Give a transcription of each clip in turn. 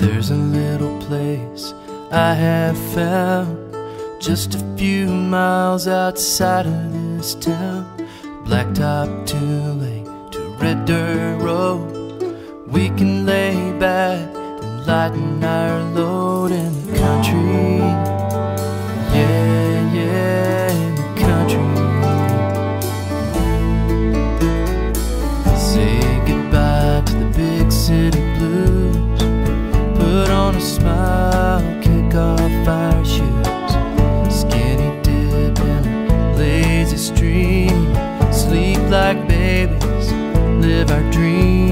There's a little place I have found just a few miles outside of this town. Blacktop tooling to red dirt road. We can lay back and lighten our load live our dreams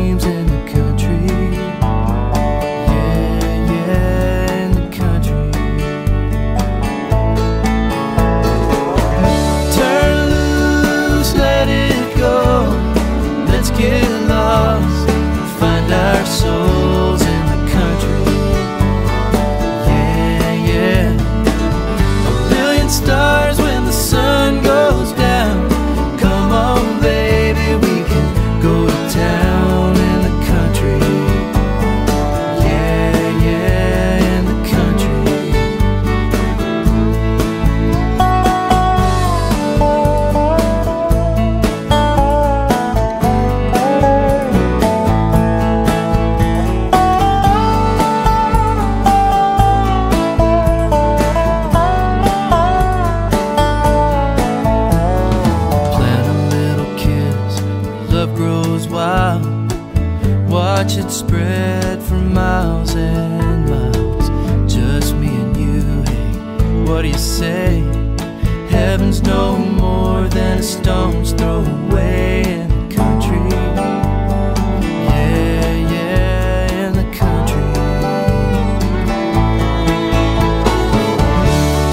Watch it spread for miles and miles. Just me and you, hey, what do you say? Heaven's no more than a stone's throw away in the country. Yeah, yeah, in the country.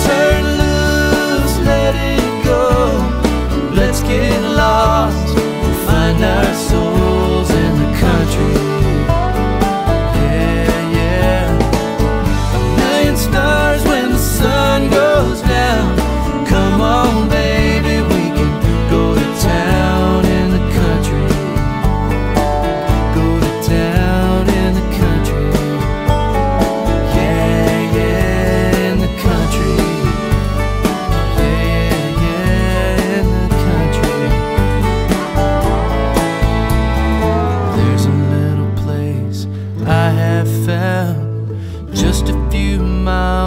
Turn loose, let it go. Let's get lost, find our souls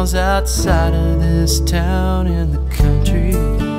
miles outside of this town in the country.